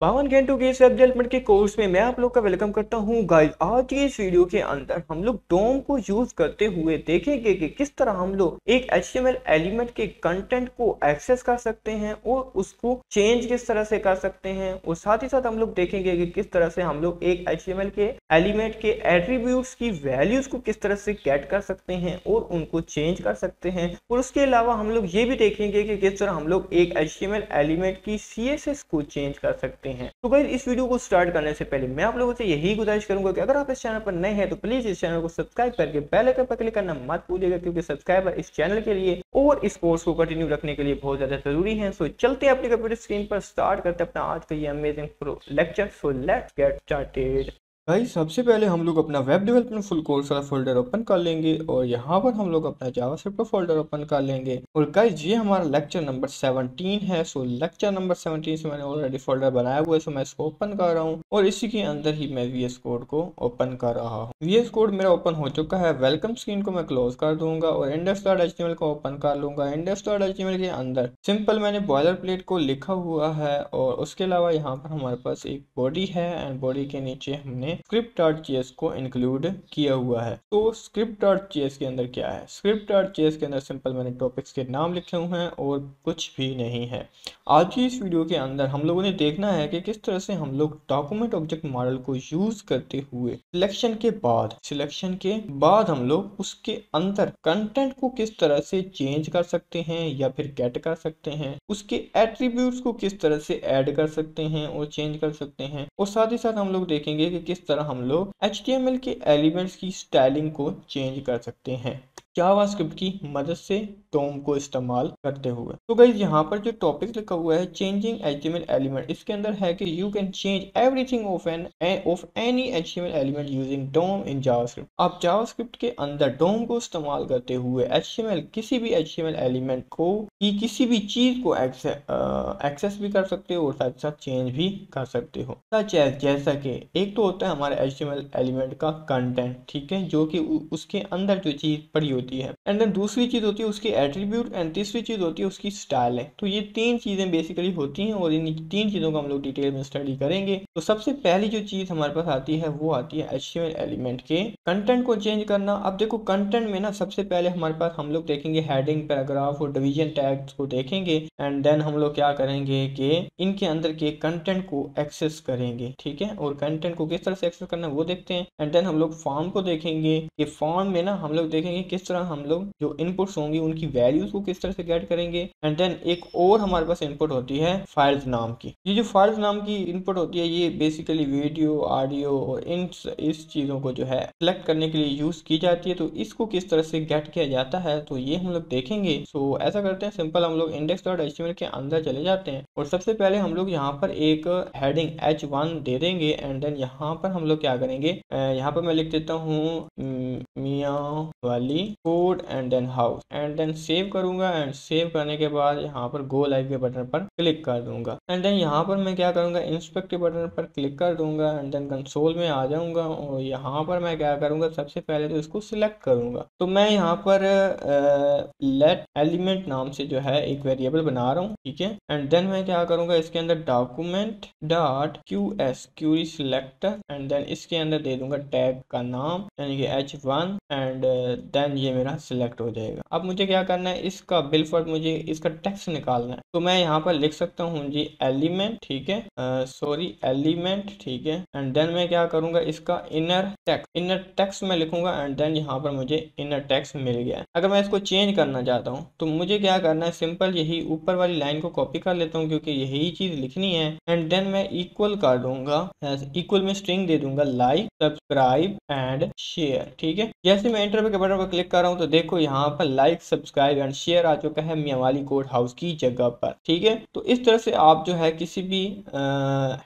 पावन घंटों के इस डेवलपमेंट के कोर्स में मैं आप लोग का वेलकम करता हूँ। गाइस, आज की इस वीडियो के अंदर हम लोग डोम को यूज़ करते हुए देखेंगे कि किस तरह हम लोग एक एच एलिमेंट के कंटेंट को एक्सेस कर सकते हैं और उसको चेंज किस तरह से कर सकते हैं। और साथ ही साथ हम लोग देखेंगे कि किस तरह से हम लोग एक एच के एलिमेंट के एट्रीब्यूट की वैल्यूज़ को किस तरह से कैट कर सकते हैं और उनको चेंज कर सकते हैं। और उसके अलावा हम लोग ये भी देखेंगे कि किस तरह हम लोग एक एच एलिमेंट की सी को चेंज कर सकते हैं सकते हैं। तो भाई, इस वीडियो को स्टार्ट करने से पहले मैं आप लोगों से यही गुजारिश करूँगा कि अगर आप इस चैनल पर नए हैं तो प्लीज़ इस चैनल को सब्सक्राइब करके बेल आइकन पर क्लिक करना मत भूलिएगा, क्योंकि सब्सक्राइबर इस चैनल के लिए और इस कोर्स को कंटिन्यू रखने के लिए बहुत ज़्यादा ज़रूरी है। सो चलते हैं अपनी कंप्यूटर स्क्रीन पर, स्टार्ट करते हैं अपना आज का ये amazing lecture so let's get started भाई, सबसे पहले हम लोग अपना वेब डेवलपमेंट फुल कोर्स वाला फोल्डर ओपन कर लेंगे और यहाँ पर हम लोग अपना जावास्क्रिप्ट का फोल्डर ओपन कर लेंगे। और गाइज़ ये हमारा लेक्चर नंबर 17 है सो लेक्चर नंबर 17 से मैंने ऑलरेडी फोल्डर बनाया हुआ है सो मैं इसको ओपन कर रहा हूँ। और इसी के अंदर ही मैं VS कोड को ओपन कर रहा हूँ। वी कोड मेरा ओपन हो चुका है। वेलकम स्क्रीन को मैं क्लोज कर दूँगा और डॉट को ओपन कर लूँगा। डॉट के अंदर सिंपल मैंने बॉयलर प्लेट को लिखा हुआ है और उसके अलावा यहाँ पर हमारे पास एक बॉडी है एंड बॉडी के नीचे हमने स्क्रिप्ट डॉट को इंक्लूड किया हुआ है। तो स्क्रिप्ट डॉट के अंदर क्या है? डॉट के अंदर सिंपल मैंने टॉपिक्स के नाम लिखे हुए हैं और कुछ भी नहीं है। आज की इस वीडियो के अंदर हम लोगों ने देखना है कि किस तरह से हम लोग डॉक्यूमेंट ऑब्जेक्ट मॉडल को यूज़ करते हुए सिलेक्शन के बाद सिलेक्शन के बाद हम लोग उसके अंदर कंटेंट को किस तरह से चेंज कर सकते हैं या फिर गेट कर सकते हैं, उसके एट्रीब्यूट्स को किस तरह से ऐड कर सकते हैं और चेंज कर सकते हैं, और साथ ही साथ हम लोग देखेंगे कि किस तरह हम लोग एच के एलिमेंट्स की स्टाइलिंग को चेंज कर सकते हैं। जावास्क्रिप्ट की मदद से डोम को इस्तेमाल करते हुए। तो गई यहाँ पर जो टॉपिक लिखा हुआ है चेंजिंग एचटीएमएल एलिमेंट इसके अंदर है कि you can change everything of an of any HTML element using DOM in JavaScript आप जावास्क्रिप्ट के अंदर डोम को इस्तेमाल करते हुए एच किसी भी एच एलिमेंट को की किसी भी चीज़ को एक्सेस भी कर सकते हो और साथ साथ चेंज भी कर सकते हो। जैसा कि एक तो होता है हमारे एच एलिमेंट का कंटेंट ठीक है, जो कि उसके अंदर जो चीज़ पड़ी होती है। एंड देन दूसरी चीज़ होती है, उसकी एट्रीब्यूट एंड तीसरी चीज़ होती है, उसकी स्टाइल है। तो ये तीन चीज़ें बेसिकली होती हैं और इन तीन चीज़ों को हम लोग डिटेल में स्टडी करेंगे। तो सबसे पहली जो चीज़ हमारे पास आती है, वो आती है एचटीएमएल एलिमेंट के। कंटेंट को चेंज करना। अब देखो कंटेंट में ना सबसे पहले हमारे पास हम लोग देखेंगे हेडिंग पैराग्राफ और डिवीज़न टैग को देखेंगे। एंड देन हम लोग क्या करेंगे कि इनके अंदर के कंटेंट को एक्सेस करेंगे, ठीक है? और कंटेंट को किस तरह से एक्सेस करना है वो देखते हैं। एंड देन हम लोग फॉर्म को देखेंगे। कि फॉर्म में ना हम लोग देखेंगे किस तरह हम लोग जो इनपुट्स होंगी उनकी वैल्यूज़ को किस तरह से गेट करेंगे? एंड देन एक और हमारे पास इनपुट होती है फाइल्स नाम की। ये जो फाइल्स नाम की इनपुट होती है ये बेसिकली वीडियो ऑडियो और इन इस चीज़ों को जो है सिलेक्ट करने के लिए यूज़ की जाती है। तो इसको किस तरह से गेट किया जाता है तो ये हम लोग देखेंगे। सो so, ऐसा करते हैं सिंपल हम लोग इंडेक्स डॉट एच के अंदर चले जाते हैं। और सबसे पहले हम लोग यहाँ पर एक हेडिंग एच दे देंगे। एंड देन यहाँ पर हम लोग क्या करेंगे? यहाँ पर मैं लिख देता हूँ Mianwali code and then house and then save करूँगा एंड सेव करने के बाद यहाँ पर गो लाइव के बटन पर क्लिक कर दूँगा। एंड देन यहाँ पर मैं क्या करूँगा इंस्पेक्ट बटन पर क्लिक कर दूँगा। एंड देन कंसोल में आ जाऊँगा और यहाँ पर मैं क्या करूँगा, सबसे पहले तो इसको सिलेक्ट करूँगा। तो मैं यहाँ पर लेट एलिमेंट नाम से जो है एक वेरिएबल बना रहा हूँ, ठीक है? एंड देन मैं क्या करूँगा, इसके अंदर document dot Q S query selector and then इसके अंदर दे दूँगा टैग का नाम, यानी कि एच वन एंड देन ये मेरा सिलेक्ट हो जाएगा। अब मुझे क्या करना है? इसका बिलफर्ड मुझे, इसका टेक्स्ट निकालना है। तो मैं यहाँ पर लिख सकता हूँ जी एलिमेंट ठीक है? सॉरी एलिमेंट ठीक है? एंड देन मैं क्या करूँगा? इसका इनर टेक्स्ट इनर टेक्स्ट में लिखूँगा एंड देन यहाँ पर मुझे इनर टेक्स्ट मिल गया अगर मैं इसको चेंज करना चाहता हूँ तो मुझे क्या करना है? सिंपल यही ऊपर वाली लाइन को कॉपी कर लेता हूँ क्योंकि यही चीज़ लिखनी है। एंड देन मैं इक्वल कर दूँगा इक्वल में स्ट्रिंग दे दूँगा लाइक सब्सक्राइब एंड शेयर ठीक है? जैसे मैं इंटर के बटन पर क्लिक कर रहा हूँ तो देखो यहाँ पर लाइक सब्सक्राइब एंड शेयर आ चुका है मियावाली कोर्ट हाउस की जगह पर, ठीक है? तो इस तरह से आप जो है किसी भी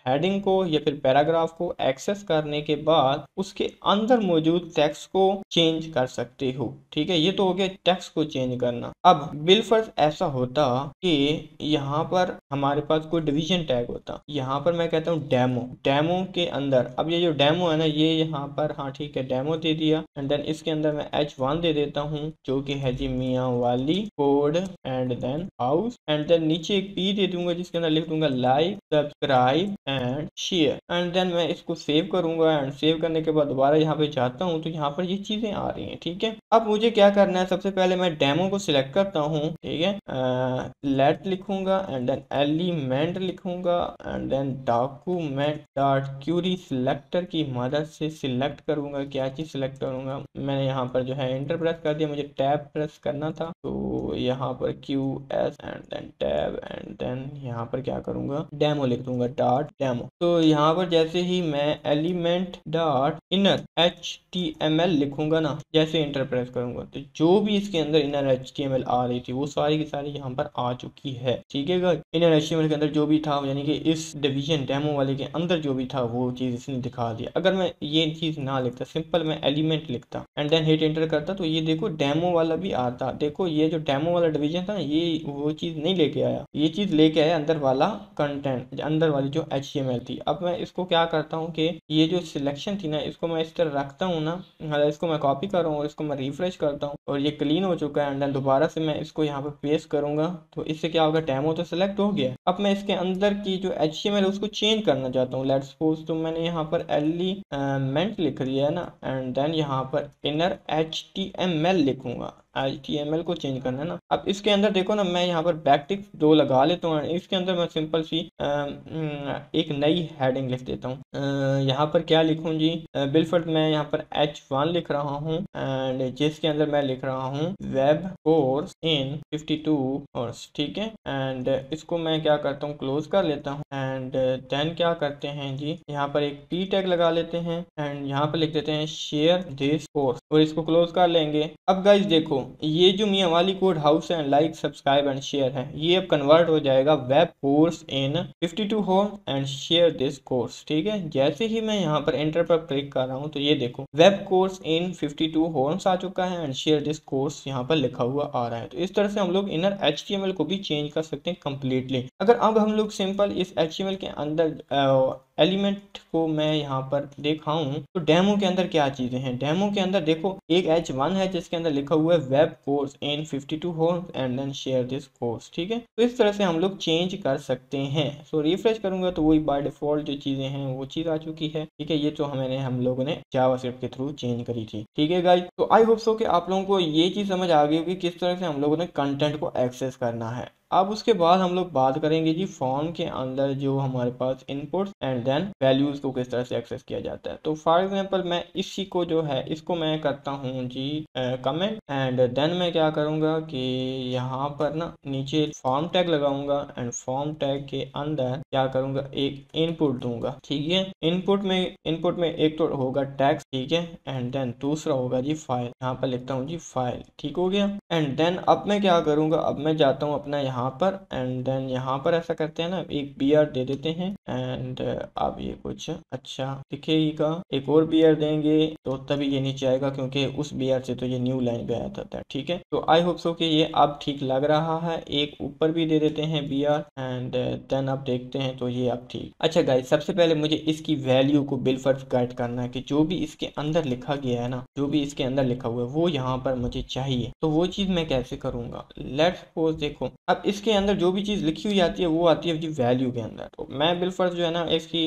हेडिंग को या फिर पैराग्राफ को एक्सेस करने के बाद उसके अंदर मौजूद टेक्स्ट को चेंज कर सकते हो, ठीक है? ये तो हो गया टेक्स्ट को चेंज करना। अब बिलफर्ज ऐसा होता कि यहाँ पर हमारे पास कोई डिवीज़न टैग होता। यहाँ पर मैं कहता हूँ डेमो डेमो के अंदर। अब ये जो डेमो है ना, ये यहाँ पर हाँ ठीक है डेमो दे दिया। एंड देन इसके अंदर मैं एच वन दे देता हूँ, जो कि है जी Mianwali code and then house and then नीचे एक पी दे दूँगा, जिसके अंदर लिख दूँगा like subscribe and share and then मैं इसको सेव करूँगा एंड सेव करने के बाद दोबारा यहाँ पे जाता हूँ तो यहाँ पर ये चीज़ें आ रही हैं, ठीक है? अब मुझे क्या करना है? सबसे पहले मैं डेमो को सिलेक्ट करता हूँ, ठीक है? लेट लिखूँगा एंड देन एलिमेंट लिखूँगा and then document dot query selector की मदद से सिलेक्ट करूँगा, क्या चीज़ सिलेक्ट करूँगा? मैंने यहाँ पर जो है इंटर प्रेस कर दिया, मुझे टैब प्रेस करना था। तो यहाँ पर Q S and then tab and then यहाँ पर क्या करूँगा? डेमो लिख दूँगा डॉट डेमो तो यहाँ पर जैसे ही मैं element dot inner H T M L लिखूँगा ना, जैसे इंटर प्रेस करूँगा तो जो भी इसके अंदर inner H T M L आ रही थी, वो सारी की सारी यहाँ पर आ चुकी है। ठीक है inner H T M L के अंदर जो भी था, यानी कि इस डिवीज़न डेमो वाले के अंदर जो भी था, वो चीज़ इसने दिखा दिया अगर मैं ये चीज़ ना लिखता सिंपल मैं एलिमेंट लिखता एंड देन हिट एंटर करता तो ये देखो डेमो वाला भी आता। देखो ये जो डेमो वाला डिवीज़न था ये वो चीज़ नहीं लेके आया। ये चीज़ लेके आया अंदर वाला कंटेंट अंदर वाली जो एच थी। अब मैं इसको क्या करता हूँ कि ये जो सिलेक्शन थी ना, इसको मैं इस तरह रखता हूँ ना इसको मैं कॉपी कर रहा हूँ, इसको मैं रिफ्रेश करता हूँ और ये क्लीन हो चुका है। एंड दोबारा से मैं इसको यहाँ पे पेस्ट करूँगा तो इससे क्या होगा डेमो तो सिलेक्ट हो गया। अब मैं इसके अंदर की जो एच है, उसको चेंज करना चाहता हूँ। लेट सपोज़ तो मैंने यहाँ पर एलिमेंट लिख दिया है ना। एंड देन यहाँ पर inner H T M L लिखूँगा। एल को चेंज करना है ना। अब इसके अंदर देखो ना, मैं यहाँ पर बैकटिक दो लगा लेता हूँ इसके अंदर मैं सिंपल सी एक नई हेडिंग लिख देता हूँ। यहाँ पर क्या लिखूँ जी? बिलफर्ड मैं यहाँ पर एच वन लिख रहा हूँ एंड जिसके अंदर मैं लिख रहा हूँ web course in fifty two ठीक है? एंड इसको मैं क्या करता हूँ क्लोज कर लेता हूँ। एंड देन क्या करते हैं जी? यहाँ पर एक पी टैग लगा लेते हैं एंड यहाँ पर लिख देते हैं शेयर दिस कोर्स और इसको क्लोज कर लेंगे। अब गाइज़ देखो ये जो मियाँ वाली कोड हाउस है लाइक सब्सक्राइब एंड शेयर है, ये अब कन्वर्ट हो जाएगा web course in 52 home and share this course ठीक है? जैसे ही मैं यहाँ पर एंटर पर क्लिक कर रहा हूँ तो ये देखो वेब कोर्स इन 52 होम्स आ चुका है एंड शेयर दिस कोर्स यहाँ पर लिखा हुआ आ रहा है। तो इस तरह से हम लोग इनर एच को भी चेंज कर सकते हैं कम्प्लीटली अगर अब हम लोग सिंपल इस एच के अंदर एलिमेंट को मैं यहाँ पर दिखाऊँ तो डेमो के अंदर क्या चीज़ें हैं? डेमो के अंदर देखो, एक एच वन है जिसके अंदर लिखा हुआ है web course in 52 two home and then share this course ठीक है? तो इस तरह से हम लोग चेंज कर सकते हैं। सो रिफ्रेश करूँगा तो वही बाय डिफ़ॉल्ट जो चीज़ें हैं, वो चीज़ आ चुकी है, ठीक है? ये तो हमें हम लोगों ने जावा के थ्रू चेंज करी थी, ठीक है गाइज़ तो आई होप सो कि आप लोगों को ये चीज़ समझ आ गई होगी किस तरह से हम लोगों ने कंटेंट को एक्सेस करना है। अब उसके बाद हम लोग बात करेंगे जी फॉर्म के अंदर जो हमारे पास इनपुट एंड देन वैल्यूज़ को किस तरह से एक्सेस किया जाता है। तो फॉर एग्जांपल मैं इसी को जो है, इसको मैं करता हूँ जी कमेंट एंड देन मैं क्या करूँगा कि यहाँ पर ना नीचे फॉर्म टैग लगाऊँगा एंड फॉर्म टैग के अंदर क्या करूँगा, एक इनपुट दूँगा, ठीक है? इनपुट में इनपुट में एक तो होगा टैक्स ठीक है? एंड देन दूसरा होगा जी फ़ाइल यहाँ पर लिखता हूँ जी फ़ाइल ठीक हो गया? एंड देन अब मैं क्या करूँगा, अब मैं जाता हूँ अपना यहाँ यहाँ पर एंड देन यहाँ पर ऐसा करते हैं ना, एक बीआर दे देते हैं एंड अब ये कुछ अच्छा दिखेगा। एक और बीआर देंगे तो तभी ये नीचे आएगा, क्योंकि उस बीआर से तो ये न्यू लाइन पे आया था ठीक है। तो आई होप सो कि ये अब ठीक लग रहा है। एक ऊपर भी दे देते हैं बीआर एंड देन अब देखते हैं तो ये अब ठीक। अच्छा गाइज़ सबसे पहले मुझे इसकी वैल्यू को बिल फ़र्ज़ गाइड करना है कि जो भी इसके अंदर लिखा गया है ना, जो भी इसके अंदर लिखा हुआ है, वो यहाँ पर मुझे चाहिए। तो वो चीज़ मैं कैसे करूँगा? लेट सपोज़ देखो, अब इसके अंदर जो भी चीज़ लिखी हुई आती है, वो आती है जी वैल्यू के अंदर। तो मैं बिलफर्ज जो है ना, इसकी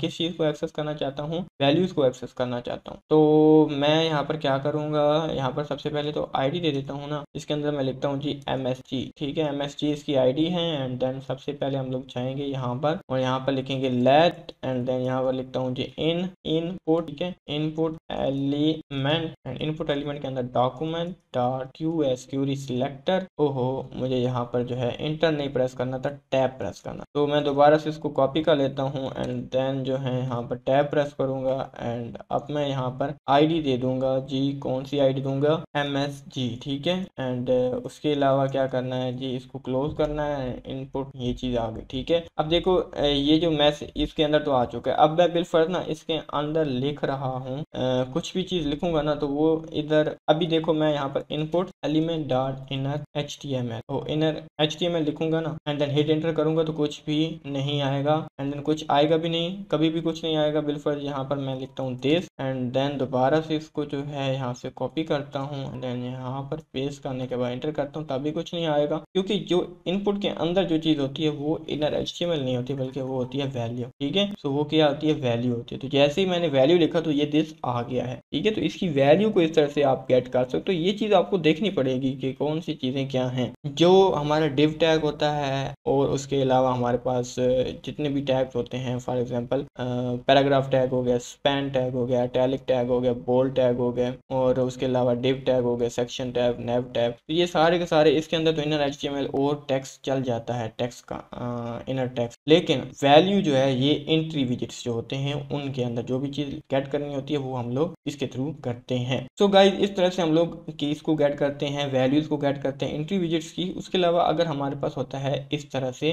किस चीज़ को एक्सेस करना चाहता हूँ? वैल्यूज़ को एक्सेस करना चाहता हूँ। तो मैं यहाँ पर क्या करूँगा? यहाँ पर सबसे पहले तो आईडी दे देता हूँ ना। इसके अंदर मैं लिखता हूँ जी एम ठीक है एम इसकी आईडी है एंड देन सबसे पहले हम लोग जाएँगे यहाँ पर, और यहाँ पर लिखेंगे लेट एंड देन यहाँ पर लिखता हूँ जी इन इनपुट ठीक है input element and input element के अंदर document dot Q S query selector ओहो, मुझे यहाँ पर जो है इंटर नहीं प्रेस करना था टैब प्रेस करना। तो मैं दोबारा से इसको कॉपी कर लेता हूँ एंड देन जो है यहाँ पर टैब प्रेस करूँगा एंड अब मैं यहाँ पर आईडी दे दूँगा। जी कौन सी आईडी दूँगा? एम एस जी ठीक है? एंड uh, उसके अलावा क्या करना है? जी इसको क्लोज करना है इनपुट ये चीज़ आ गई ठीक है? अब देखो uh, ये जो मैसेज इसके अंदर तो आ चुका है। अब मैं बिल फ़र्ज़ ना इसके अंदर लिख रहा हूँ। Uh, कुछ भी चीज़ लिखूँगा ना तो वो इधर अभी देखो मैं यहाँ पर input element dot inner H T M L inner H T M L लिखूँगा ना एंड देन हिट एंटर करूँगा तो कुछ भी नहीं आएगा एंड देन कुछ आएगा भी नहीं, कभी भी कुछ नहीं आएगा बिलफर्ज यहाँ पर मैं लिखता हूँ दिस एंड देन दोबारा से इसको जो है यहाँ से कॉपी करता हूँ देन यहाँ पर पेस्ट करने के बाद एंटर करता हूँ, तभी कुछ नहीं आएगा, क्योंकि जो इनपुट के अंदर जो चीज़ होती है वो इनर एच नहीं होती, बल्कि वो होती है वैल्यू ठीक है? सो वो क्या होती है? वैल्यू होती है। तो जैसे ही मैंने वैल्यू लिखा तो ये दिस आ गया है, ठीक है? तो इसकी वैल्यू को इस तरह से आप गेट कर सकते हो। तो ये चीज़ आपको देखनी पड़ेगी कि कौन सी चीज़ें क्या हैं। जो हमारा डिव टैग होता है और उसके अलावा हमारे पास जितने भी टैग्स होते हैं फॉर एग्जांपल पैराग्राफ टैग हो गया स्पैन टैग हो गया टैलिक टैग हो गया बोल्ड टैग हो गया और उसके अलावा डिव टैग हो गया सेक्शन टैग नेव टैग तो ये सारे के सारे इसके अंदर तो इनर एच और टेक्स्ट चल जाता है टेक्स्ट का इनर टेक्स्ट लेकिन वैल्यू जो है, ये इंट्री विजिट्स जो होते हैं, उनके अंदर जो भी चीज़ गेट करनी होती है, वो हम लोग इसके थ्रू करते हैं। सो so गाइज़ इस तरह से हम लोग कीज को गेट करते हैं वैल्यूज़ को गेट करते हैं इंट्री विजिट्स की, उसके अलावा अगर हमारे पास होता है इस तरह से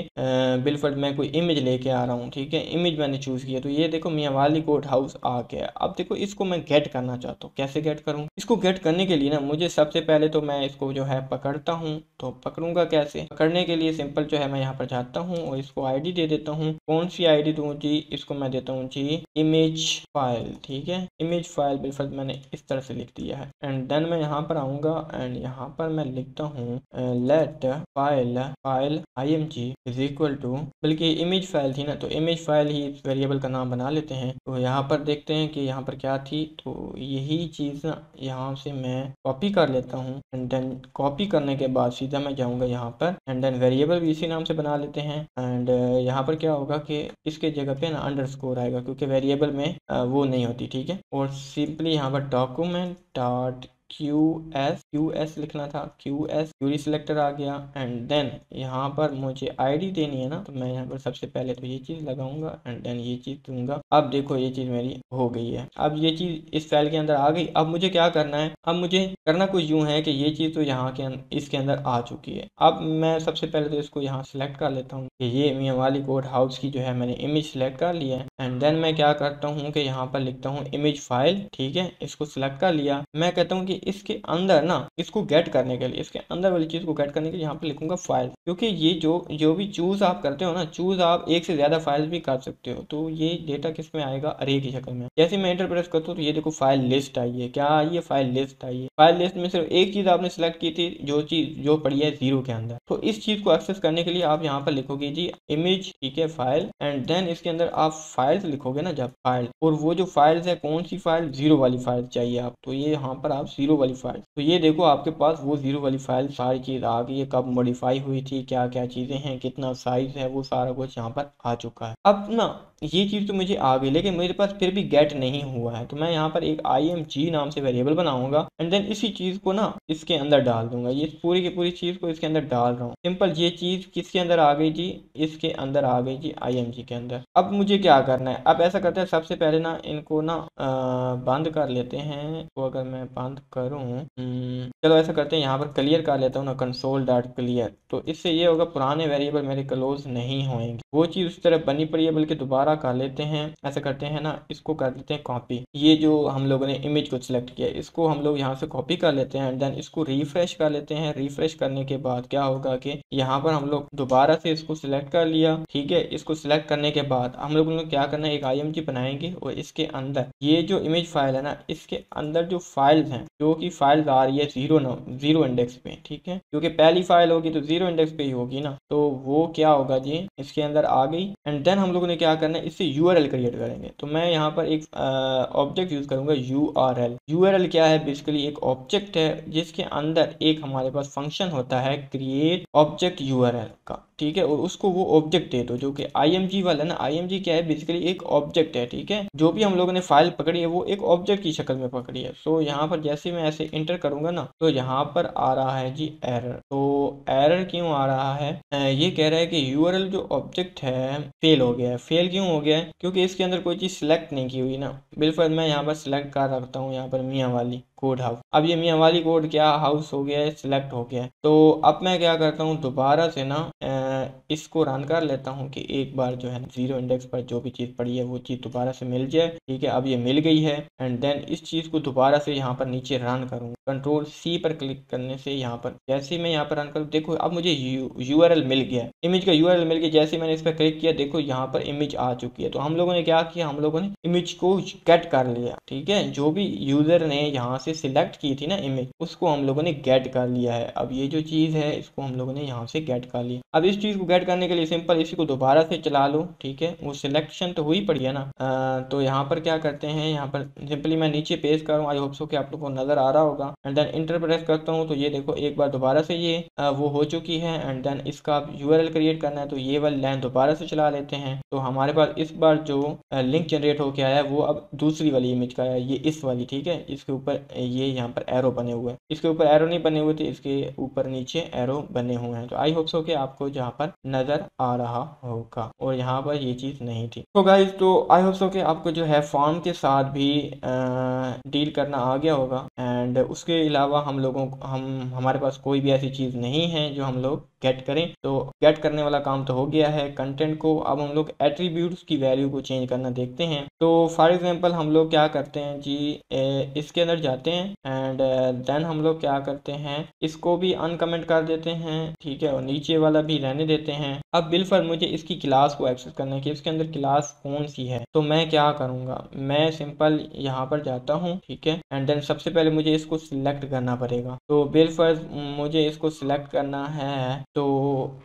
बिलफर्ड मैं कोई इमेज लेके आ रहा हूँ, ठीक है? इमेज मैंने चूज़ किया तो ये देखो मियावाली कोर्ट हाउस आ गया। अब देखो इसको मैं गेट करना चाहता हूँ। कैसे गेट करूँ? इसको गेट करने के लिए ना, मुझे सबसे पहले तो मैं इसको जो है पकड़ता हूँ। तो पकड़ूँगा कैसे? पकड़ने के लिए सिंपल जो है मैं यहाँ पर जाता हूँ और इसको आईडी दे देता हूँ। कौन सी आईडी दूँ जी? इसको मैं देता हूँ जी इमेज फ़ाइल ठीक है? इमेज फ़ाइल बिलफर्द मैंने इस तरह से लिख दिया है। एंड देन मैं यहाँ पर आऊँगा एंड यहाँ पर मैं लिखता हूँ let file file I M G is equal to बल्कि इमेज फ़ाइल थी ना तो इमेज फ़ाइल ही वेरिएबल का नाम बना लेते हैं। तो यहाँ पर देखते हैं कि यहाँ पर क्या थी तो यही चीज़ ना, यहाँ से मैं कॉपी कर लेता हूँ एंड देन कॉपी करने के बाद सीधा मैं जाऊँगा यहाँ पर एंड देन वेरिएबल भी इसी नाम से बना लेते हैं। एंड यहाँ पर क्या होगा कि इसके जगह पे ना अंडर आएगा, क्योंकि वेरिएबल में वो नहीं होती, ठीक है? और सिंपली यहाँ पर document dot Q S Q S लिखना था। क्यू एस क्यूरी सिलेक्टर आ गया। एंड देन यहाँ पर मुझे आईडी देनी है ना तो मैं यहाँ पर सबसे पहले तो ये चीज़ लगाऊँगा। एंड देन ये चीज़ दूँगा। अब देखो ये चीज़ मेरी हो गई है। अब ये चीज़ इस फ़ाइल के अंदर आ गई। अब मुझे क्या करना है? अब मुझे करना कुछ यूँ है कि ये चीज़ तो यहाँ के अं-, इसके अंदर आ चुकी है। अब मैं सबसे पहले तो इसको यहाँ सेलेक्ट कर लेता हूँ कि ये मियाँ वाली कोड हाउस की जो है मैंने इमेज सेलेक्ट कर लिया है। एंड देन मैं क्या करता हूँ कि यहाँ पर लिखता हूँ इमेज फ़ाइल ठीक है? इसको सिलेक्ट कर लिया। मैं कहता हूँ कि इसके अंदर ना, इसको गेट करने के लिए, इसके अंदर वाली चीज़ को गेट करने के लिए यहाँ पे लिखूँगा फ़ाइल क्योंकि ये जो जो भी चूज़ आप करते हो ना चूज़ आप एक से ज़्यादा फ़ाइल भी कर सकते हो। तो ये डेटा किसमें आएगा? अरे की शक्ल में। जैसे मैं इंटर प्रेस करता हूँ तो ये देखो फ़ाइल लिस्ट आई है। क्या आई है फ़ाइल लिस्ट आई है? फ़ाइल लिस्ट में सिर्फ़ एक चीज़ आपने सेलेक्ट की थी, जो चीज़, जो पड़ी है ज़ीरो के अंदर। तो इस चीज़ को एक्सेस करने के लिए आप यहाँ पर लिखोगे जी इमेज ठीक है फ़ाइल एंड देन इसके अंदर आप फाइल्स लिखोगे ना जब फ़ाइल और वो जो फाइल्स है, कौन सी फ़ाइल ज़ीरो वाली फ़ाइल चाहिए आप तो ये यहाँ पर आप ज़ीरो वाली फ़ाइल तो ये देखो आपके पास वो ज़ीरो वाली फ़ाइल सारी चीज़ आ गई है, कब मॉडिफाई हुई थी क्या क्या चीज़ें हैं, कितना साइज़ है, वो सारा कुछ यहाँ पर आ चुका है। अब ना ये चीज़ तो मुझे आ गई लेकिन मेरे पास फिर भी गेट नहीं हुआ है। तो मैं यहाँ पर एक आई एम जी नाम से वेरिएबल बनाऊँगा एंड देन इसी चीज़ को ना इसके अंदर डाल दूँगा। ये पूरी की पूरी चीज़ को इसके अंदर डाल रहा हूँ। सिंपल ये चीज़ किसके अंदर आ गई जी? इसके अंदर आ गई जी आई एम जी के अंदर। अब मुझे क्या करना है? अब ऐसा करते हैं सबसे पहले ना इनको ना बंद कर लेते हैं। तो अगर मैं बंद करूँ हम्म, चलो ऐसा करते हैं यहाँ पर क्लियर कर लेता हूँ ना कंसोल डॉट क्लियर तो इससे ये होगा पुराने वेरिएबल मेरे क्लोज नहीं होंगे वो चीज़ उस तरह बनी पड़ी है बल्कि दोबारा सारा कर लेते हैं, ऐसा करते हैं ना, इसको कर देते हैं कॉपी ये जो हम लोगों ने इमेज को सिलेक्ट किया, इसको हम लोग यहाँ से कॉपी कर लेते हैं देन इसको रिफ्रेश कर लेते हैं. रिफ्रेश करने के बाद क्या होगा कि यहाँ पर हम लोग दोबारा से इसको सिलेक्ट कर लिया, ठीक है? इसको सिलेक्ट करने के बाद हम लोगों ने क्या करना है? एक आई बनाएँगे और इसके अंदर, ये जो इमेज फ़ाइल है ना, इसके अंदर जो फाइल्स हैं, जो कि फाइल्स आ रही है ज़ीरो ज़ीरो इंडेक्स पे, ठीक है? क्योंकि पहली फ़ाइल होगी तो ज़ीरो इंडेक्स पे ही होगी ना तो वो क्या होगा जी? इसके अंदर आ गई एंड देन हम लोगों ने क्या करना इससे यूआरएल क्रिएट करेंगे। तो मैं यहाँ पर एक ऑब्जेक्ट यूज़ करूँगा U R L U R L क्या है? बेसिकली एक ऑब्जेक्ट है, जिसके अंदर एक हमारे पास फ़ंक्शन होता है create object U R L का। ठीक है, और उसको वो ऑब्जेक्ट दे दो जो कि आईएमजी वाला ना आईएमजी क्या है बेसिकली एक ऑब्जेक्ट है, ठीक है? जो भी हम लोगों ने फ़ाइल पकड़ी है, वो एक ऑब्जेक्ट की शक्ल में पकड़ी है। सो यहाँ पर जैसे मैं ऐसे इंटर करूँगा ना तो यहाँ पर आ रहा है जी एरर तो एरर क्यों आ रहा है? ये कह रहा है कि यूआरएल जो ऑब्जेक्ट है फेल हो गया है। फेल क्यों हो गया है? क्योंकि इसके अंदर कोई चीज़ सिलेक्ट नहीं की हुई ना। बिल्कुल, मैं यहाँ पर सिलेक्ट कर रखता हूँ, यहाँ पर मियाँ वाली। कोड हाउस अब ये मियाँ वाली कोड क्या हाउस हो गया है सिलेक्ट हो गया। है तो अब मैं क्या करता हूँ, दोबारा से ना इसको रन कर लेता हूँ कि एक बार जो है ज़ीरो इंडेक्स पर जो भी चीज़ पड़ी है, वो चीज़ दोबारा से मिल जाए। ठीक है, अब ये मिल गई है। एंड देन इस चीज़ को दोबारा से यहाँ पर नीचे रन करूँगा। कंट्रोल सी पर क्लिक करने से यहाँ पर, जैसे मैं यहाँ पर रन करूँ, देखो अब मुझे यू मिल गया। इमेज का यू मिल गया, जैसे मैंने इस पर क्लिक किया, देखो यहाँ पर इमेज आ चुकी है। तो हम लोगों ने क्या किया, हम लोगों ने इमेज को कैट कर लिया। ठीक है, जो भी यूज़र ने यहाँ से सिलेक्ट की थी ना इमेज उसको हम लोगों ने गेट कर लिया है। अब ये जो चीज़ है इसको हम लोगों ने यहाँ से गेट कर लिया। अब इस चीज़ को गेट करने के लिए सिंपल इसी को दोबारा से चला लो ठीक है? वो सिलेक्शन तो हुई पड़ी है ना। आ, तो यहाँ पर क्या करते हैं यहाँ पर सिंपली मैं नीचे पेज करूँ आई होप सो कि आप लोग को नज़र आ रहा होगा। एंड देन इंटर प्रेस करता हूँ तो ये देखो एक बार दोबारा से ये आ, वो हो चुकी है। एंड देन इसका यू क्रिएट करना है तो ये वाली लाइन दोबारा से चला लेते हैं। तो हमारे पास इस बार जो लिंक जनरेट होकर आया है वो अब दूसरी वाली इमेज का है ये इस वाली ठीक है? इसके ऊपर ये यहाँ पर एरो बने हुए हैं। इसके ऊपर एरो नहीं बने हुए थे, इसके ऊपर नीचे एरो बने हुए हैं। तो आई होप सो कि आपको जहाँ पर नज़र आ रहा होगा। और यहाँ पर ये चीज़ नहीं थी। तो गाइज़ तो आई होप सो कि आपको जो है फॉर्म के साथ भी डील करना आ गया होगा। एंड उसके अलावा हम लोगों हम, हमारे पास कोई भी ऐसी चीज़ नहीं है जो हम लोग गेट करें। तो गेट करने वाला काम तो हो गया है कंटेंट को। अब हम लोग एट्रीब्यूट्स की वैल्यू को चेंज करना देखते हैं। तो फॉर एग्जांपल हम लोग क्या करते हैं जी ए, इसके अंदर जाते हैं एंड देन हम लोग क्या करते हैं इसको भी अनकमेंट कर देते हैं ठीक है और नीचे वाला भी रहने देते हैं। अब बिल बिलफर मुझे इसकी क्लास को एक्सेस करना है कि इसके अंदर क्लास कौन सी है। तो मैं क्या करूँगा मैं सिंपल यहाँ पर जाता हूँ ठीक है एंड देन सबसे पहले मुझे इसको सिलेक्ट करना पड़ेगा। तो बिल बिलफर मुझे इसको सिलेक्ट करना है तो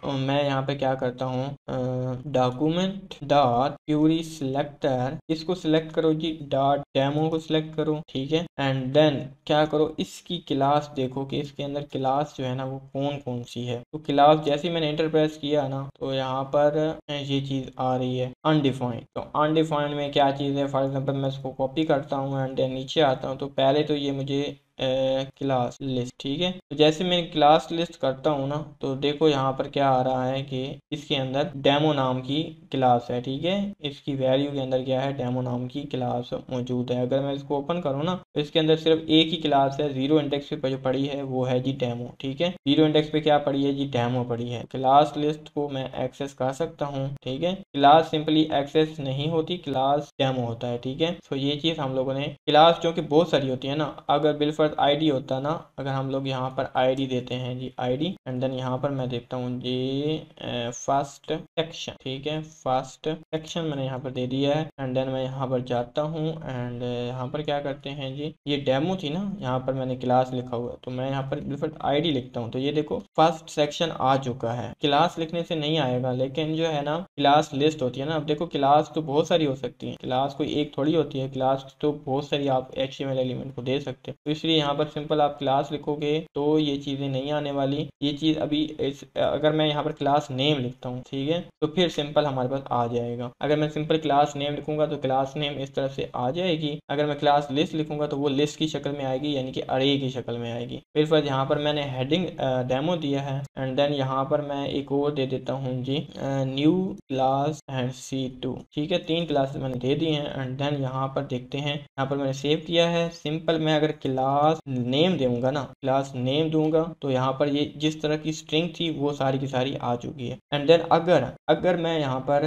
मैं यहाँ पे क्या करता हूँ डॉक्यूमेंट डॉट प्यूरी सिलेक्टर इसको सिलेक्ट करो जी डॉट डेमो को सिलेक्ट करो, ठीक है? एंड देन क्या करो, इसकी क्लास देखो कि इसके अंदर क्लास जो है ना, वो कौन कौन सी है? तो क्लास जैसे मैंने इंटरप्रेस किया ना तो यहाँ पर ये चीज़ आ रही है अनडिफाइंड तो अनडिफाइंड में क्या चीज़ है? फॉर एग्ज़ाम्पल मैं इसको कॉपी करता हूँ एंड नीचे आता हूँ तो पहले तो ये मुझे क्लास लिस्ट ठीक है? तो जैसे मैं क्लास लिस्ट करता हूँ ना तो देखो यहाँ पर क्या आ रहा है कि इसके अंदर डेमो नाम की क्लास है, ठीक है? इसकी वैल्यू के अंदर क्या है? डेमो नाम की क्लास मौजूद है। अगर मैं इसको ओपन करूँ ना तो इसके अंदर सिर्फ़ एक ही क्लास है ज़ीरो इंडेक्स पे जो पड़ी है, वो है जी डेमो ठीक है? ज़ीरो इंडेक्स पे क्या पड़ी है? जी डेमो पड़ी है। क्लास लिस्ट को मैं एक्सेस कर सकता हूँ, ठीक है? क्लास सिंपली एक्सेस नहीं होती क्लास डेमो होता है, ठीक है? तो ये चीज़ हम लोगों ने क्लास जो कि बहुत सारी होती है ना, अगर बिल्फर पास आईडी होता ना, अगर हम लोग यहाँ पर आईडी देते हैं जी आईडी एंड देन यहाँ पर मैं देखता हूँ जी फ़र्स्ट सेक्शन ठीक है फ़र्स्ट सेक्शन मैंने यहाँ पर दे दिया है एंड देन मैं यहाँ पर जाता हूँ एंड यहाँ पर क्या करते हैं जी, ये डेमो थी ना, यहाँ पर मैंने क्लास लिखा हुआ है तो मैं यहाँ पर बिल्कुल आईडी लिखता हूँ तो ये देखो फ़र्स्ट सेक्शन आ चुका है क्लास लिखने से नहीं आएगा, लेकिन जो है ना क्लास लिस्ट होती है ना, अब देखो क्लास तो बहुत सारी हो सकती है क्लास कोई एक थोड़ी होती है क्लास तो बहुत सारी आप एच एलिमेंट को दे सकते हैं तो इसलिए यहाँ पर सिंपल आप क्लास लिखोगे तो ये चीज़ें नहीं आने वाली। ये चीज़ अभी इस, अगर मैं यहाँ पर क्लास नेम लिखता हूँ, ठीक है? तो फिर सिंपल हमारे पास आ जाएगा। अगर मैं सिंपल क्लास नेम लिखूँगा तो क्लास नेम इस तरह से आ जाएगी। अगर मैं क्लास लिस्ट लिखूँगा तो वो लिस्ट की शक्ल में आएगी, यानी कि अरे की शक्ल में आएगी। फिर फिर यहाँ पर मैंने हेडिंग डेमो दिया है। एंड देन यहाँ पर मैं एक और दे देता हूँ G new class and C two, ठीक है? तीन क्लास मैंने दे दी हैं। एंड देन यहाँ पर देखते हैं। यहाँ पर मैंने सेव किया है। सिंपल मैं अगर क्लास क्लास नेम दूँगा ना क्लास नेम दूँगा तो यहाँ पर ये जिस तरह की स्ट्रिंग थी, वो सारी की सारी आ चुकी है। एंड देन अगर अगर मैं यहाँ पर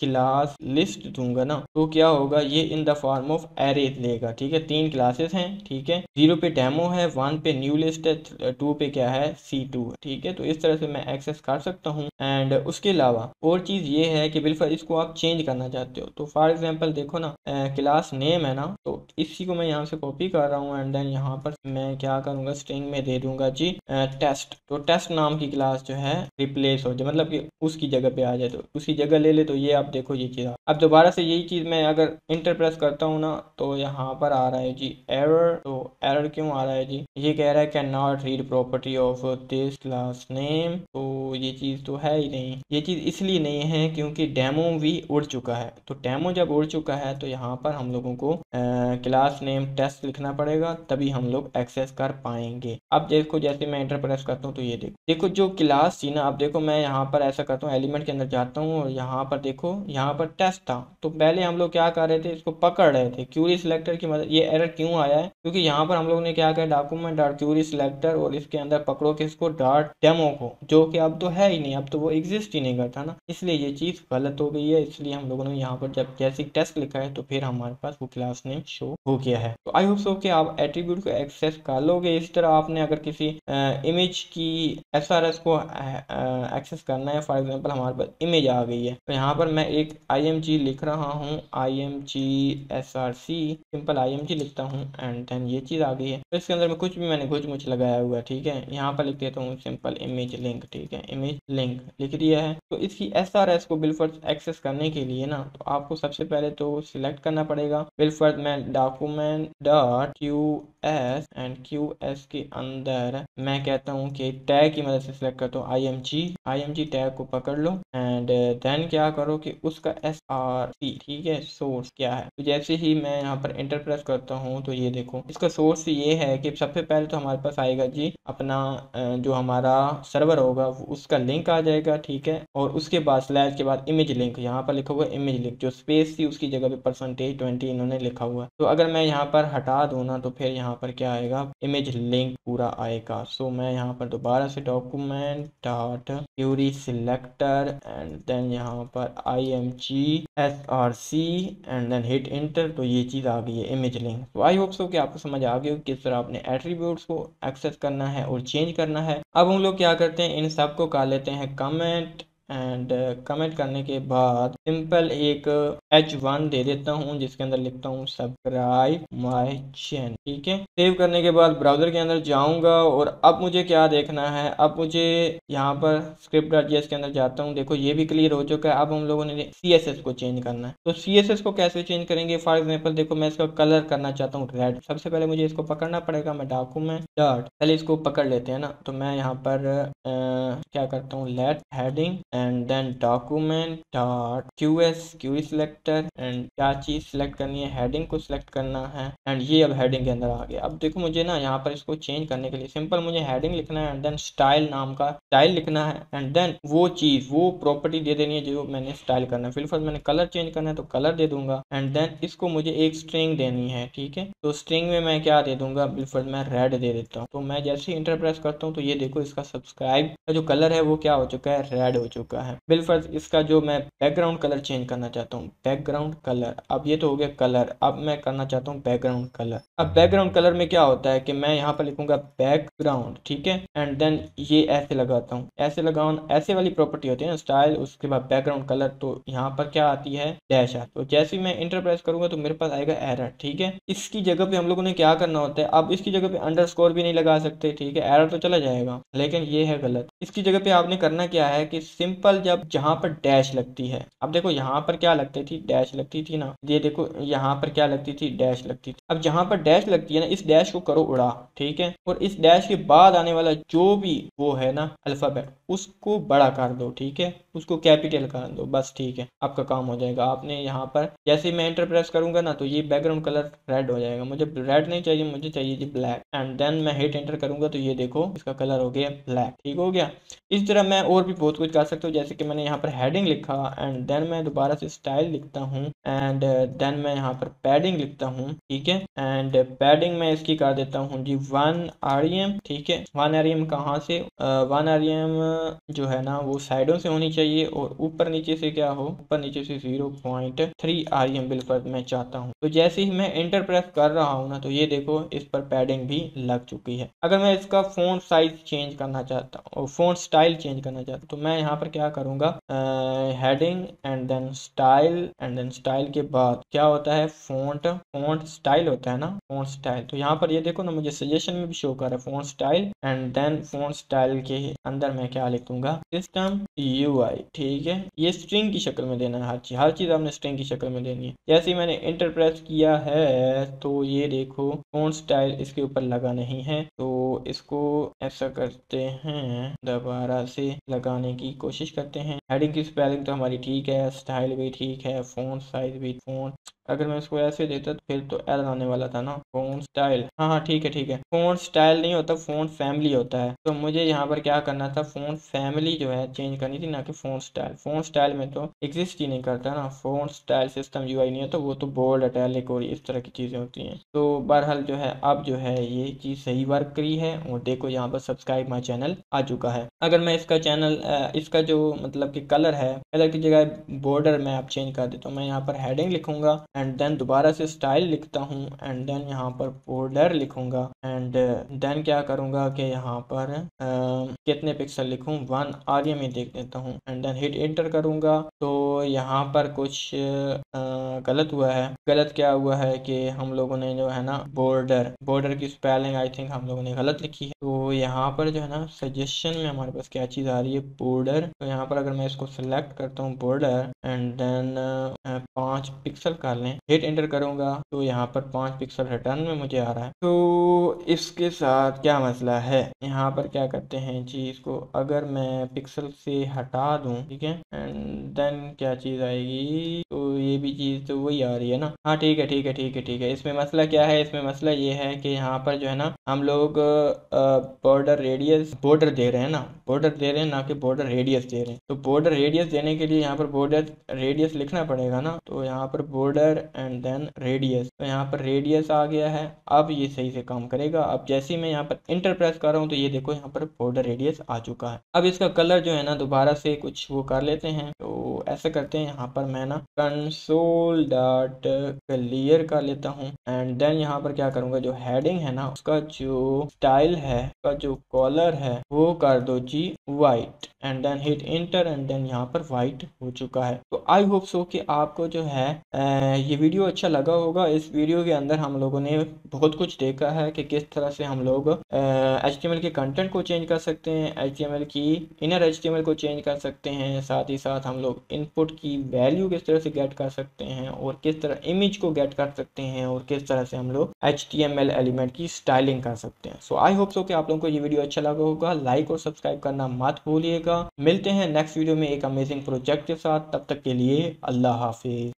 क्लास लिस्ट दूँगा ना तो क्या होगा, ये in the form of array लेगा, ठीक है? तीन क्लासेस हैं, ठीक है? ज़ीरो पे डेमो है वन पे न्यू लिस्ट है टू पे क्या है? सी टू ठीक है? तो इस तरह से मैं एक्सेस कर सकता हूँ। एंड उसके अलावा, और चीज़ ये है कि बिल्कुल इसको आप चेंज करना चाहते हो तो फॉर एग्ज़ाम्पल देखो ना क्लास नेम है ना तो इसी को मैं यहाँ से कॉपी कर रहा हूँ एंड देन यहाँ पर मैं क्या करूँगा? स्ट्रिंग में दे दूँगा जी टेस्ट तो टेस्ट नाम की क्लास जो है रिप्लेस हो जाए। मतलब कि उसकी जगह पे आ जाए तो उसकी जगह ले ले तो ये आप देखो ये चीज़ अब दोबारा से यही चीज़ मैं अगर इंटर प्रेस करता हूँ ना तो यहाँ पर आ रहा है जी एरर तो एरर क्यों आ रहा है जी? ये कह रहा है can not read property of this class name तो ये चीज़ तो है ही नहीं। ये चीज़ इसलिए नहीं है क्योंकि डेमो भी उड़ चुका है। तो डेमो जब उड़ चुका है तो यहाँ पर हम लोगों को क्लास नेम टेस्ट लिखना पड़ेगा। पड़ेगा तभी हम लोग एक्सेस कर पाएँगे। अब देखो, जैसे मैं एंटर प्रेस करता हूँ तो ये देखो। देखो, जो क्लास थी ना, अब देखो, मैं यहाँ पर ऐसा करता हूँ एलिमेंट के अंदर जाता हूँ और यहाँ पर देखो, यहाँ पर टेस्ट था। तो पहले हम लोग क्या कर रहे थे, इसको पकड़ रहे थे। क्यूरी सिलेक्टर की मदद, ये एरर क्यों आया है? क्योंकि यहाँ पर हम लोग ने क्या किया डॉक्यूमेंट डॉट क्यूरी सिलेक्टर और इसके अंदर पकड़ो किसको डॉट डेमो को, जो कि अब तो है ही नहीं, अब तो वो एग्जिस्ट ही नहीं करता ना। इसलिए ये चीज़ गलत हो गई है, इसलिए हम लोगों ने यहाँ पर जब जैसे टेस्ट लिखा है तो फिर हमारे पास वो क्लास नेम शो हो गया है। तो आई होप सो कि आप एट्रीब्यूट को एक्सेस कर लोगे, इस तरह आपने अगर किसी इमेज की एस आर एस को एक्सेस करना है फॉर एग्ज़ाम्पल हमारे पास इमेज आ गई है। तो यहाँ पर मैं एक आईएमजी लिख रहा हूँ I M G S R C simple I M G लिखता हूँ एंड देन ये चीज़ आ गई है। तो इसके अंदर में कुछ भी मैंने कुछ मुझ लगाया हुआ है, ठीक है? यहाँ पर लिख देता हूँ सिंपल इमेज लिंक ठीक है? इमेज लिंक लिख दिया है। तो इसकी एस आर एस को बिलफर्ज एक्सेस करने के लिए ना तो आपको सबसे पहले तो सिलेक्ट करना पड़ेगा। बिलफर्ज मैं document dot Q S and Q S के अंदर मैं कहता हूँ कि टैग की मदद से सिलेक्ट करता हूँ I M G I M G tag को पकड़ लो एंड देन क्या करो कि उसका एस आर सी ठीक है सोर्स क्या है? तो जैसे ही मैं यहाँ पर इंटर प्रेस करता हूँ तो ये देखो, इसका सोर्स ये है कि सबसे पहले तो हमारे पास आएगा जी अपना जो हमारा सर्वर होगा उसका लिंक आ जाएगा, ठीक है? और उसके बाद स्लैश के बाद इमेज लिंक यहाँ पर लिखा हुआ इमेज लिंक जो स्पेस थी उसकी जगह पे परसेंटेज ट्वेंटी इन्होंने लिखा हुआ। तो अगर मैं यहाँ पर हटा दूँ ना तो फिर यहाँ पर क्या आएगा? इमेज लिंक पूरा आएगा। सो मैं यहाँ पर दोबारा से document dot query selector and then यहाँ पर I M G S R C and then hit enter तो ये चीज़ आ गई है इमेज लिंक तो आई होप सो कि आपको समझ आ गई हो किस तरह आपने एट्रीब्यूट्स को एक्सेस करना है और चेंज करना है। अब हम लोग क्या करते हैं? इन सबको कर लेते हैं कमेंट एंड कमेंट uh, करने के बाद सिंपल एक एच वन दे देता हूँ जिसके अंदर लिखता हूँ सब्सक्राइब माय चैनल ठीक है? सेव करने के बाद ब्राउज़र के अंदर जाऊँगा और अब मुझे क्या देखना है? अब मुझे यहाँ पर स्क्रिप्ट डॉट के अंदर जाता हूँ। देखो ये भी क्लियर हो चुका है। अब हम लोगों ने सीएसएस को चेंज करना है। तो सीएसएस को कैसे चेंज करेंगे? फॉर एग्ज़ाम्पल देखो मैं इसका कलर करना चाहता हूँ रेड सबसे पहले मुझे इसको पकड़ना पड़ेगा। मैं डॉक्यूमेंट डॉट पहले इसको पकड़ लेते हैं ना? तो मैं यहाँ पर आ, क्या करता हूँ? Let heading and then document dot Q S Q selector and क्या चीज़ सिलेक्ट करनी है हेडिंग को सिलेक्ट करना है एंड ये अब हेडिंग के अंदर आ गया। अब देखो मुझे ना यहाँ पर इसको चेंज करने के लिए सिंपल मुझे हेडिंग लिखना है एंड देन स्टाइल नाम का स्टाइल लिखना है एंड देन वो चीज़, वो प्रॉपर्टी दे देनी है जो मैंने स्टाइल करना है। फिर मैंने कलर चेंज करना है तो कलर दे दूँगा एंड देन इसको मुझे एक स्ट्रिंग देनी है, ठीक है? तो स्ट्रिंग में मैं क्या दे दूँगा? बिल्कुल मैं रेड दे देता हूँ। तो मैं जैसे ही इंटरप्रेस करता हूँ तो ये देखो इसका सब्सक्राइब का जो कलर है वो क्या हो चुका है? रेड हो चुका है। बिलफर्ज इसका जो मैं बैकग्राउंड कलर चेंज करना चाहता हूँ। बैकग्राउंड कलर अब ये तो हो गया कलर अब मैं करना चाहता हूँ बैकग्राउंड कलर अब बैकग्राउंड कलर में क्या होता है कि मैं यहाँ पर लिखूँगा बैकग्राउंड ठीक है? एंड देन ये ऐसे लगाता हूँ। ऐसे लगाऊ ऐसे वाली प्रॉपर्टी होती है ना स्टाइल उसके बाद बैकग्राउंड कलर तो यहाँ पर क्या आती है? डैश आती तो जैसे ही मैं इंटरप्रेस करूँगा तो मेरे पास आएगा एरर ठीक है? इसकी जगह पे हम लोगों ने क्या करना होता है? अब इसकी जगह पे अंडर भी नहीं लगा सकते, ठीक है? एरर तो चला जाएगा, लेकिन ये है गलत। इसकी जगह पे आपने करना क्या है कि सिंपल जब जहाँ पर डैश लगती है। अब देखो यहाँ पर क्या लगती थी? डैश लगती थी ना। ये देखो यहाँ पर क्या लगती थी? डैश लगती थी। अब जहाँ पर डैश लगती है ना, इस डैश को करो उड़ा, ठीक है? और इस डैश के बाद आने वाला जो भी वो है ना अल्फ़ाबेट, उसको बड़ा कर दो, ठीक है? उसको कैपिटल कर दो, बस ठीक है। आपका काम हो जाएगा। आपने यहाँ पर, जैसे मैं एंटर प्रेस करूँगा ना तो ये बैकग्राउंड कलर रेड हो जाएगा। मुझे रेड नहीं चाहिए, मुझे चाहिए जी ब्लैक एंड देन मैं हिट एंटर करूँगा तो ये देखो, इसका कलर हो गया ब्लैक ठीक हो गया? इस तरह मैं और भी बहुत कुछ कर सकता हूँ जैसे कि मैंने यहाँ पर हेडिंग लिखा एंड देन मैं दोबारा से स्टाइल लिखता हूँ एंड देन मैं यहाँ पर पैडिंग लिखता हूँ, ठीक है? एंड पैडिंग मैं इसकी कर देता हूँ जी वन आर ठीक है? वन आर कहाँ से वन आर जो है ना वो साइडों से होनी चाहिए और ऊपर नीचे से क्या हो? ऊपर नीचे से zero point three R M बिल्कुल मैं चाहता हूँ। तो जैसे ही मैं इंटर प्रेस कर रहा हूँ ना तो ये देखो इस पर पैडिंग भी लग चुकी है। अगर मैं इसका फ़ोन साइज़ चेंज करना चाहता हूँ फ़ोन स्टाइल चेंज करना चाहता हूँ तो मैं यहाँ पर क्या करूँगा? Heading and then style and then style के बाद क्या होता है? फ़ोन फ़ोन स्टाइल होता है ना? फ़ोन स्टाइल तो यहाँ पर ये देखो ना, मुझे सजेशन में भी शो कर रहा है font style and then font style के अंदर मैं क्या लिखूँगा सिस्टम यू ठीक है? ये स्ट्रिंग की शक्ल में देना है हर चीज़। हर चीज़ आपने स्ट्रिंग की शक्ल में देनी है। जैसे ही मैंने इंटरप्रेस किया है तो ये देखो फ़ोन स्टाइल इसके ऊपर लगा नहीं है। तो इसको ऐसा करते हैं, दोबारा से लगाने की कोशिश कोशिश करते हैं। हेडिंग की स्पेलिंग तो हमारी ठीक है स्टाइल भी ठीक है फ़ोन साइज़ भी फ़ोन अगर मैं इसको ऐसे देता तो फिर तो एल आने वाला था ना। फ़ोन स्टाइल हाँ हाँ ठीक है ठीक है। फ़ोन स्टाइल नहीं होता फ़ोन फैमिली होता है। तो मुझे यहाँ पर क्या करना था फ़ोन फैमिली जो है चेंज करनी थी, ना कि फ़ोन स्टाइल फ़ोन स्टाइल में तो एग्जिस्ट ही नहीं करता ना। फ़ोन स्टाइल सिस्टम यू नहीं होता वो तो बोल्ड अटैलिक और इस तरह की चीज़ें होती हैं। तो बहरहाल जो है, अब जो है ये चीज़ सही वर्क करी है और देखो यहाँ पर सब्सक्राइब माई चैनल आ चुका है। अगर मैं इसका चैनल इसका जो मतलब कि कलर है कलर की जगह बॉर्डर में आप चेंज कर देता हूँ। मैं यहाँ पर हेडिंग लिखूँगा एंड देन दोबारा से स्टाइल लिखता हूँ एंड देन यहाँ पर बॉर्डर लिखूँगा एंड देन क्या करूँगा कि यहाँ पर आ, कितने पिक्सल लिखूँ? वन आर्य में देख देता हूँ एंड देन हिट इंटर करूँगा। तो यहाँ पर कुछ आ, गलत हुआ है। गलत क्या हुआ है कि हम लोगों ने जो है ना बॉर्डर बॉर्डर की स्पेलिंग आई थिंक हम लोगों ने गलत लिखी है। तो यहाँ पर जो है ना सजेशन में हमारे पास क्या चीज़ आ रही है? बॉर्डर तो यहाँ पर अगर मैं इसको सिलेक्ट करता हूँ बॉर्डर एंड देन पाँच पिक्सल कर लें। हिट एंटर करूँगा तो यहाँ पर पाँच पिक्सल रिटर्न में मुझे आ रहा है। तो इसके साथ क्या मसला है? यहाँ पर क्या करते हैं जी इसको अगर मैं पिक्सल से हटा दूँ, ठीक है? एंड देन क्या चीज़ आएगी? तो ये भी चीज़ तो वही आ रही है ना? हाँ ठीक है ठीक है ठीक है ठीक है। इसमें मसला क्या है? इसमें मसला ये है कि यहाँ पर जो है ना, हम लोग बॉर्डर रेडियस बॉर्डर दे रहे हैं ना? बॉर्डर दे रहे हैं ना कि बॉर्डर रेडियस दे रहे हैं। तो बॉर्डर रेडियस देने के लिए यहाँ पर बॉर्डर रेडियस लिखना पड़ेगा ना? तो यहाँ पर बॉर्डर एंड देन रेडियस तो यहाँ पर रेडियस आ गया है। अब ये सही से काम करेगा। अब जैसे ही मैं यहाँ पर इंटर प्रेस कर रहा हूँ तो ये देखो यहाँ पर बॉर्डर रेडियस आ चुका है। अब इसका कलर जो है ना, दोबारा से कुछ वो कर लेते हैं। तो ऐसा करते हैं यहाँ पर मैं ना कंसोल डॉट क्लियर कर लेता हूँ। एंड देन यहाँ पर क्या करूँगा? जो हेडिंग है ना, उसका जो स्टाइल है, उसका जो कॉलर है, वो कर दो G white and then hit enter and then यहाँ पर वाइट हो चुका है। तो आई होप सो कि आपको जो है ये वीडियो अच्छा लगा होगा। इस वीडियो के अंदर हम लोगों ने बहुत कुछ देखा है कि किस तरह से हम लोग एच के कंटेंट को चेंज कर सकते हैं एच की इनर एच को चेंज कर सकते हैं, साथ ही साथ हम लोग इनपुट की वैल्यू किस तरह से गेट कर सकते हैं और किस तरह इमेज को गेट कर सकते हैं और किस तरह से हम लोग एच एलिमेंट की स्टाइलिंग कर सकते हैं। सो आई होप सो कि आप लोगों को ये वीडियो अच्छा लगा होगा। लाइक और सब्सक्राइब करना मत भूलिएगा। मिलते हैं नेक्स्ट वीडियो में एक अमेजिंग प्रोजेक्ट के साथ। तब तक के लिए अल्लाह हाफिज।